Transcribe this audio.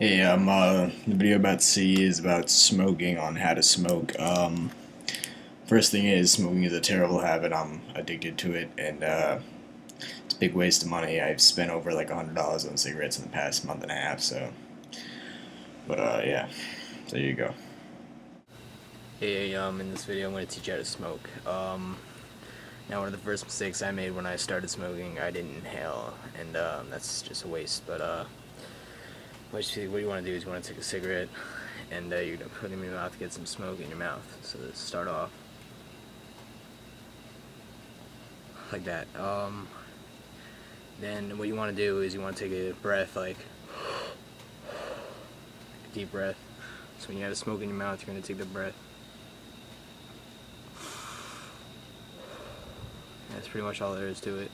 Hey, um, uh, the video about see is about smoking on how to smoke. Um, first thing is, smoking is a terrible habit. I'm addicted to it, and uh, it's a big waste of money. I've spent over like a hundred dollars on cigarettes in the past month and a half. So, but uh, yeah, so there you go. Hey, um, in this video I'm going to teach you how to smoke. Um, now one of the first mistakes I made when I started smoking, I didn't inhale, and um, that's just a waste, but uh, what you, what you want to do is you want to take a cigarette, and uh, you're going to put it in your mouth, to get some smoke in your mouth. So let's start off. Like that. Um, then what you want to do is you want to take a breath, like, a deep breath. So when you have smoke in your mouth, you're going to take the breath. That's pretty much all there is to it.